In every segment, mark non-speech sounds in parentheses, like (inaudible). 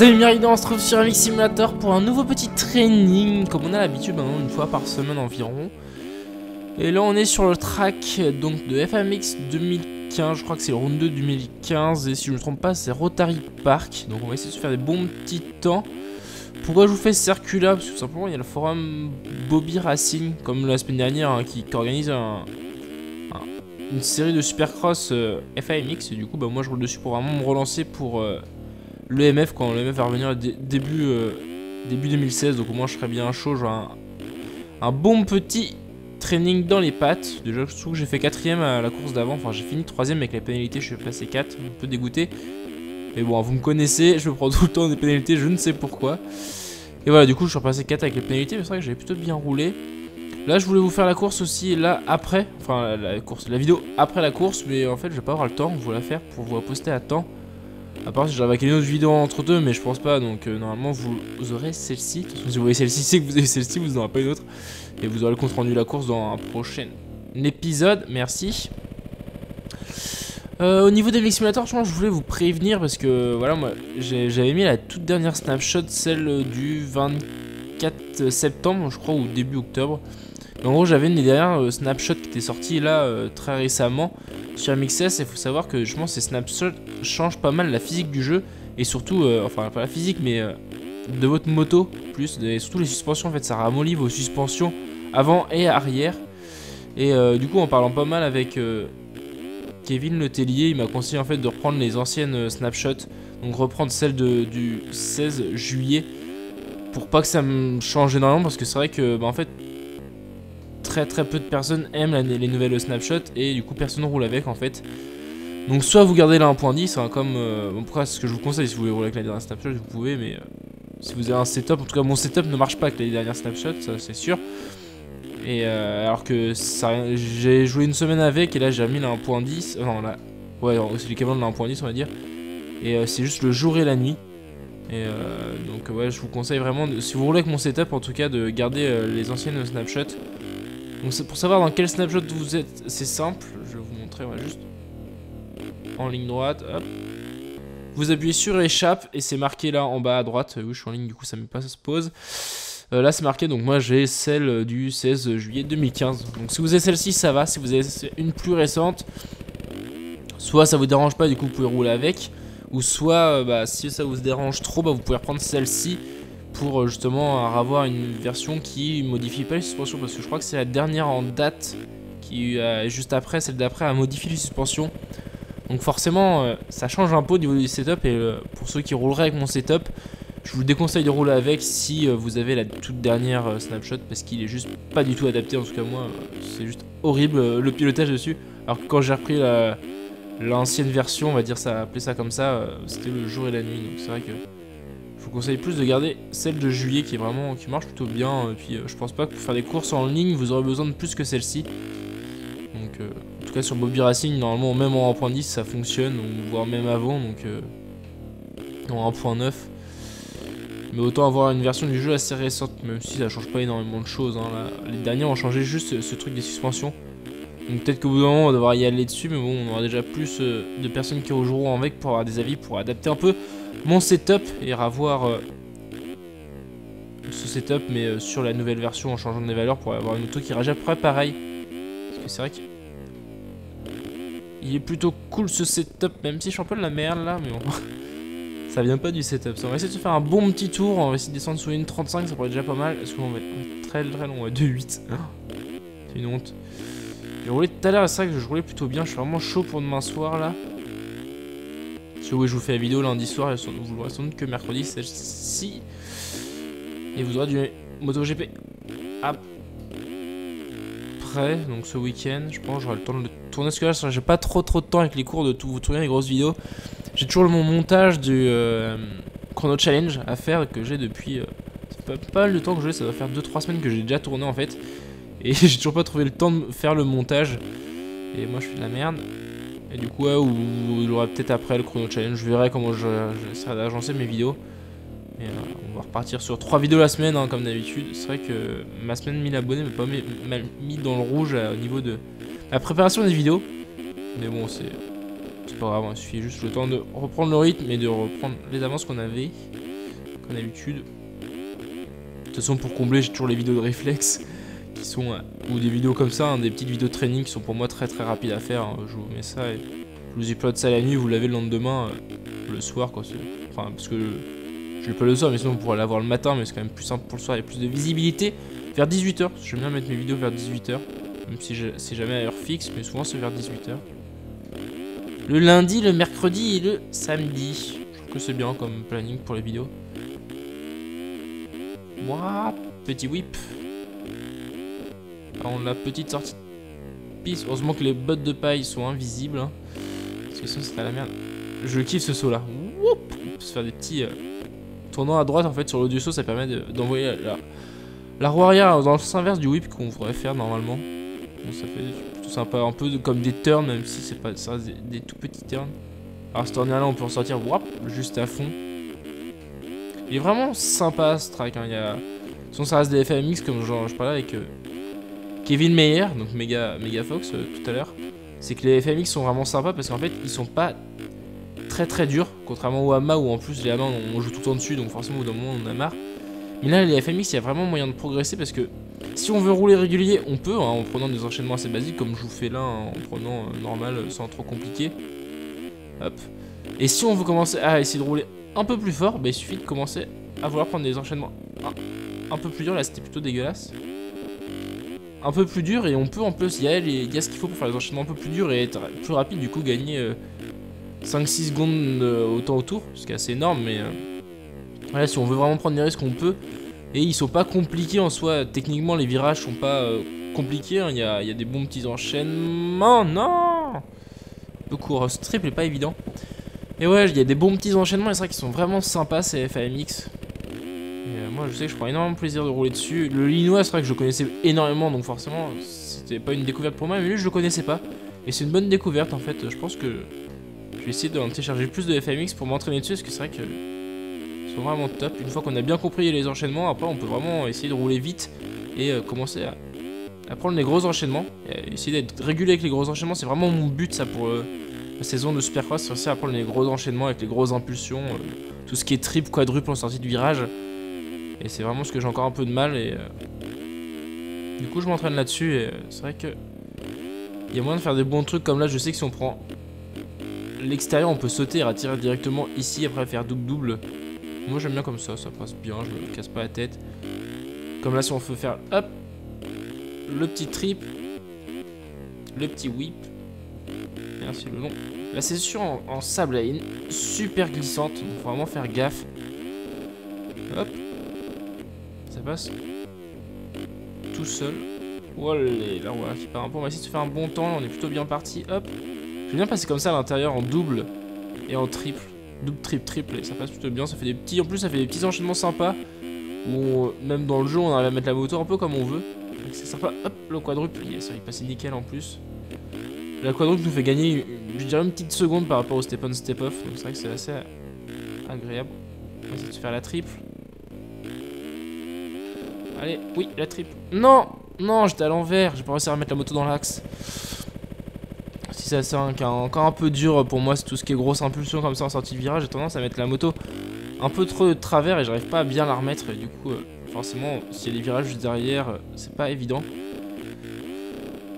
Salut Myridan, on se retrouve sur Mix Simulator pour un nouveau petit training, comme on a l'habitude maintenant, une fois par semaine environ. Et là on est sur le track donc de FMX 2015, je crois que c'est round 2 2015, et si je ne me trompe pas c'est Rotary Park, donc on va essayer de se faire des bons petits temps. Pourquoi je vous fais ce circuit-là Parce que tout simplement il y a le forum Bobby Racing, comme la semaine dernière, hein, qui, organise une série de supercross euh, FAMX, et du coup bah, moi je roule dessus pour vraiment me relancer pour... Euh, l'EMF quand l'EMF va revenir début, euh, début 2016. Donc au moins je serai bien chaud. Genre un, bon petit training dans les pattes. Déjà je trouve que j'ai fait quatrième à la course d'avant. Enfin j'ai fini troisième avec les pénalités. Je suis passé 4. Un peu dégoûté. Mais bon vous me connaissez. Je prends tout le temps des pénalités. Je ne sais pourquoi. Et voilà du coup je suis repassé 4 avec les pénalités. Mais c'est vrai que j'avais plutôt bien roulé. Là je voulais vous faire la course aussi là après. Enfin la, course, la vidéo après la course. Mais en fait je vais pas avoir le temps. Vous la faire pour vous la poster à temps. À part si j'arrive avec une autre vidéo entre deux, mais je pense pas. Donc euh, normalement, vous, aurez celle-ci. Si vous voyez celle-ci, c'est que vous avez celle-ci, vous n'aurez pas une autre. Et vous aurez le compte rendu de la course dans un prochain épisode. Merci. Euh, au niveau des Mix Simulator, je voulais vous prévenir parce que voilà, moi j'avais mis la toute dernière snapshot, celle du 24 septembre, je crois, ou début octobre. en gros, j'avais une des dernières euh, snapshots qui était sortie là très récemment sur MXS, il faut savoir que je pense que ces snapshots changent pas mal la physique du jeu et surtout, euh, enfin pas la physique mais euh, de votre moto plus, et surtout les suspensions en fait, ça ramollit vos suspensions avant et arrière. Et euh, du coup en parlant pas mal avec Kevin Letellier, il m'a conseillé en fait de reprendre les anciennes snapshots, donc reprendre celle de, du 16 juillet pour pas que ça me change énormément parce que c'est vrai que bah, en fait très très peu de personnes aiment les nouvelles snapshots et du coup personne roule avec en fait. Donc soit vous gardez la 1.10, hein, comme... Euh, ce que je vous conseille, si vous voulez rouler avec la dernière snapshot, vous pouvez, mais euh, si vous avez un setup, en tout cas mon setup ne marche pas avec les dernières snapshots, ça c'est sûr. Et euh, alors que j'ai joué une semaine avec et là j'ai mis la 1.10, non là, ouais c'est l'équivalent de la 1.10 on va dire. Et c'est juste le jour et la nuit. Et donc ouais je vous conseille vraiment, si vous roulez avec mon setup en tout cas, de garder les anciennes snapshots. Donc pour savoir dans quel snapshot vous êtes, c'est simple. Je vais vous montrer juste en ligne droite. Hop. Vous appuyez sur échappe et c'est marqué là en bas à droite. Oui, je suis en ligne, du coup ça me passe, ça se pose. Euh, là c'est marqué, donc moi j'ai celle du 16 juillet 2015. Donc si vous avez celle-ci, ça va. Si vous avez une plus récente, soit ça vous dérange pas, du coup vous pouvez rouler avec. Ou soit, euh, bah, si ça vous dérange trop, bah, vous pouvez reprendre celle-ci pour euh, justement avoir une version qui modifie pas les suspensions parce que je crois que c'est la dernière en date qui euh, juste après, celle d'après a modifié les suspensions. Donc forcément euh, ça change un peu au niveau du setup et pour ceux qui rouleraient avec mon setup, je vous déconseille de rouler avec si vous avez la toute dernière snapshot parce qu'il est juste pas du tout adapté en tout cas moi c'est juste horrible le pilotage dessus alors que quand j'ai repris l'ancienne version on va dire ça appeler ça comme ça c'était le jour et la nuit donc c'est vrai que je vous conseille plus de garder celle de juillet qui est vraiment qui marche plutôt bien. Et puis euh, je pense pas que pour faire des courses en ligne vous aurez besoin de plus que celle-ci. Donc euh, en tout cas sur Bobby Racing normalement même en 1.10 ça fonctionne, voire même avant donc euh, en 1.9. Mais autant avoir une version du jeu assez récente, même si ça change pas énormément de choses. Hein, Les derniers ont changé juste ce, truc des suspensions. Donc peut-être qu'au bout d'un moment on va devoir y aller dessus, mais bon on aura déjà plus de personnes qui rejoueront avec pour avoir des avis, pour adapter un peu mon setup et revoir euh, ce setup mais euh, sur la nouvelle version en changeant des valeurs pour avoir une auto qui rajoute à peu près pareil. Parce que c'est vrai qu'il il est plutôt cool ce setup, même si je suis un peu de la merde là, mais bon. (laughs) ça vient pas du setup. on va essayer de se faire un bon petit tour, on va essayer de descendre sur une 35, ça pourrait être déjà pas mal. Est-ce qu'on va être très très long, ouais, 2-8. C'est une honte. J'ai roulé tout à l'heure, c'est vrai que je roulais plutôt bien, je suis vraiment chaud pour demain soir là oui, je vous fais la vidéo lundi soir, vous l'aurez sans doute que mercredi, celle-ci. Et vous aurez du MotoGP après, donc ce week-end, je pense j'aurai le temps de tourner, ce que là, j'ai pas trop trop de temps avec les cours de tout vous tourner les grosses vidéos. J'ai toujours mon montage du euh, Chrono Challenge à faire que j'ai depuis... Euh, pas, pas le temps que j'ai, ça doit faire 2-3 semaines que j'ai déjà tourné en fait. Et (laughs) j'ai toujours pas trouvé le temps de faire le montage. Et moi je fais de la merde. Et du coup, ou il aura peut-être après le chrono challenge. Je verrai comment j'essaierai d'agencer mes vidéos. Et, euh, on va repartir sur 3 vidéos la semaine, hein, comme d'habitude. C'est vrai que ma semaine 1000 abonnés m'a pas mal mis dans le rouge euh, au niveau de la préparation des vidéos. Mais bon, c'est pas grave, hein, il suffit juste le temps de reprendre le rythme et de reprendre les avances qu'on avait. comme d'habitude. De toute façon, pour combler, j'ai toujours les vidéos de réflexe qui sont, ou des vidéos comme ça, hein, des petites vidéos de training qui sont pour moi très très rapides à faire. Hein. Je vous mets ça et je vous upload ça la nuit, vous l'avez le lendemain, euh, le soir, quoi. Enfin, parce que je l'ai pas le soir, mais sinon vous pourrez l'avoir le matin, mais c'est quand même plus simple pour le soir, il y a plus de visibilité. Vers 18h, j'aime bien mettre mes vidéos vers 18h, même si c'est jamais à heure fixe, mais souvent c'est vers 18h. Le lundi, le mercredi et le samedi. Je trouve que c'est bien comme planning pour les vidéos. Moi, petit whip. On a petite sortie de piste. Heureusement que les bottes de paille sont invisibles. Hein. Parce que sinon, c'est la merde. Je kiffe ce saut là. On peut se faire des petits euh, tournants à droite en fait sur l'audio saut. Ça permet d'envoyer la, la roue arrière dans le sens inverse du whip qu'on devrait faire normalement. ça fait tout sympa. Un peu comme des turns, même si c'est pas ça des, tout petits turns. Alors ce turn là, on peut en sortir juste à fond. Il est vraiment sympa ce track. Hein. Il y a... Ça reste des FMX comme genre, je parlais avec euh, Kevin Meyer, donc Mega, Mega Fox euh, tout à l'heure. C'est que les FMX sont vraiment sympas parce qu'en fait, ils sont pas très très durs, contrairement au Hama où en plus les Hama on, joue tout le temps dessus, donc forcément au bout d'un on a marre. Mais là, les FMX, il y a vraiment moyen de progresser parce que si on veut rouler régulier, on peut, hein, en prenant des enchaînements assez basiques, comme je vous fais là, hein, en prenant euh, normal, sans trop compliqué. Hop. Et si on veut commencer à essayer de rouler un peu plus fort, bah, il suffit de commencer à vouloir prendre des enchaînements un, peu plus durs. Là, c'était plutôt dégueulasse. Un peu plus dur et on peut en plus, il y, a ce qu'il faut pour faire des enchaînements un peu plus durs et être plus rapide, du coup gagner 5-6 euh, secondes euh, au temps autour, ce qui est assez énorme, mais euh, si on veut vraiment prendre des risques, on peut. Et ils sont pas compliqués en soi, techniquement les virages sont pas compliqués, hein. il y, a, y, a, des bons petits enchaînements, non Le cours triple est pas évident. Et ouais, il y a des bons petits enchaînements et c'est vrai qu'ils sont vraiment sympas ces FAMX. Euh, moi je sais que je prends énormément plaisir de rouler dessus. Le Linois c'est vrai que je connaissais énormément donc forcément c'était pas une découverte pour moi mais lui je le connaissais pas. Et c'est une bonne découverte en fait. Je pense que je vais essayer de télécharger plus de FAMX pour m'entraîner dessus parce que c'est vrai que sont vraiment top. Une fois qu'on a bien compris les enchaînements, après on peut vraiment essayer de rouler vite et euh, commencer à, prendre les gros enchaînements. Essayer d'être régulé avec les gros enchaînements, c'est vraiment mon but ça pour... Euh, la saison de Supercross, c'est aussi à prendre les gros enchaînements avec les grosses impulsions, tout ce qui est triple, quadruple en sortie de virage. Et c'est vraiment ce que j'ai encore un peu de mal et euh, du coup je m'entraîne là-dessus et euh, c'est vrai que il y a moyen de faire des bons trucs comme là, je sais que si on prend l'extérieur, on peut sauter et attirer directement ici après faire double-double. Moi j'aime bien comme ça, ça passe bien, je me casse pas la tête. Comme là si on veut faire hop le petit trip, le petit whip Merci le nom. La session en, sable est super glissante, donc faut vraiment faire gaffe. Hop. Ça passe. Tout seul. Wallé, là voilà, super On va essayer de se faire un bon temps, on est plutôt bien parti. Hop. Vais bien passer comme ça à l'intérieur en double et en triple. Double, triple, triple, et ça passe plutôt bien. Ça fait des petits, en plus ça fait des petits enchaînements sympas. Où même dans le jeu on arrive à mettre la moto un peu comme on veut. C'est sympa. Hop, le quadruple, ça il passait nickel en plus. La quadruple nous fait gagner, je dirais, une petite seconde par rapport au step on, step off. Donc c'est vrai que c'est assez agréable. On va essayer de faire la triple. Allez, oui, la triple. Non Non, j'étais à l'envers. J'ai pas réussi à remettre la moto dans l'axe. Si c'est assez encore un peu dur pour moi, c'est tout ce qui est grosse impulsion comme ça en sortie de virage. J'ai tendance à mettre la moto un peu trop de travers et j'arrive pas à bien la remettre. Et du coup, euh, forcément, s'il y a des virages juste derrière, euh, c'est pas évident.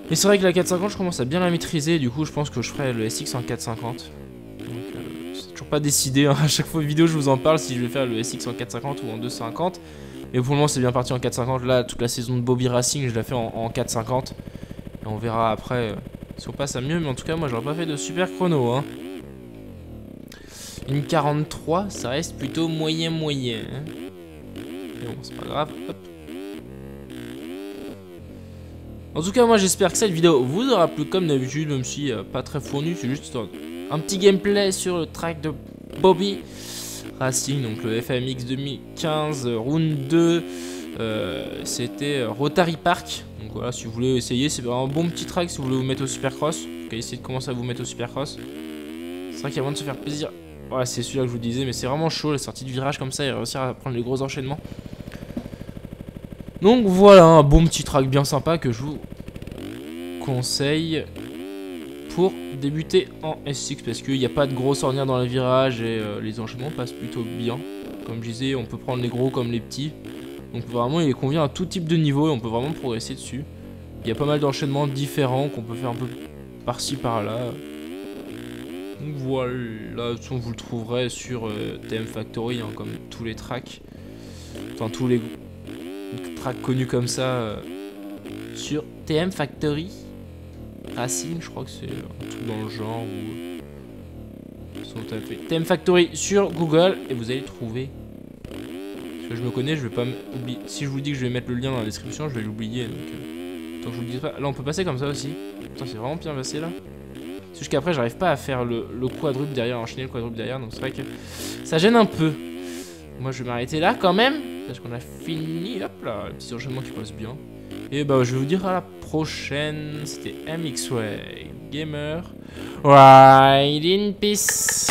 Mais c'est vrai que la 450, je commence à bien la maîtriser. Du coup, je pense que je ferai le SX en 450. Donc, euh, c'est toujours pas décidé. Hein. (laughs) À chaque fois vidéo, je vous en parle si je vais faire le SX en 450 ou en 250. Mais pour le moment, c'est bien parti en 450. Là, toute la saison de Bobby Racing, je la fais en, 450. Et on verra après euh, si on passe à mieux. Mais en tout cas, moi, j'aurais pas fait de super chrono. Hein. Une 43, ça reste plutôt moyen-moyen. Hein. Mais bon, c'est pas grave. En tout cas, moi j'espère que cette vidéo vous aura plu comme d'habitude, même si euh, pas très fourni, c'est juste un, petit gameplay sur le track de Bobby Racing, donc le FMX 2015 Round 2. Euh, c'était euh, Rotary Park. Donc voilà, si vous voulez essayer, c'est un bon petit track si vous voulez vous mettre au Supercross. Essayez de commencer à vous mettre au Supercross. C'est vrai qu'il y a moyen de se faire plaisir. Voilà, c'est celui-là que je vous disais, mais c'est vraiment chaud, la sortie de virage comme ça et réussir à prendre les gros enchaînements. Donc voilà, un bon petit track bien sympa que je vous conseille pour débuter en S6 parce qu'il n'y a pas de grosse ornière dans les virages et euh, les enchaînements passent plutôt bien. Comme je disais, on peut prendre les gros comme les petits. Donc vraiment, il convient à tout type de niveau et on peut vraiment progresser dessus. Il y a pas mal d'enchaînements différents qu'on peut faire un peu par-ci par-là. Voilà, vous le trouverez sur euh, TM Factory, hein, comme tous les tracks. Enfin, tous les tracks connus comme ça euh, sur TM Factory. Racing, je crois que c'est un truc dans le genre. Ou... TM Factory sur Google et vous allez trouver je me connais, je vais pas oublier. Si je vous dis que je vais mettre le lien dans la description, je vais l'oublier. Donc, euh, je vous le dis pas. Là, on peut passer comme ça aussi. Putain, c'est vraiment bien passé là. C'est juste qu'après, j'arrive pas à faire le, le quadruple derrière, enchaîner le quadruple derrière. Donc, c'est vrai que ça gêne un peu. Moi, je vais m'arrêter là quand même. Parce qu'on a fini. Hop là, le petit enchaînement qui passe bien. Et bah, je vais vous dire à la prochaine. C'était MXWay Gamer. Ride in peace.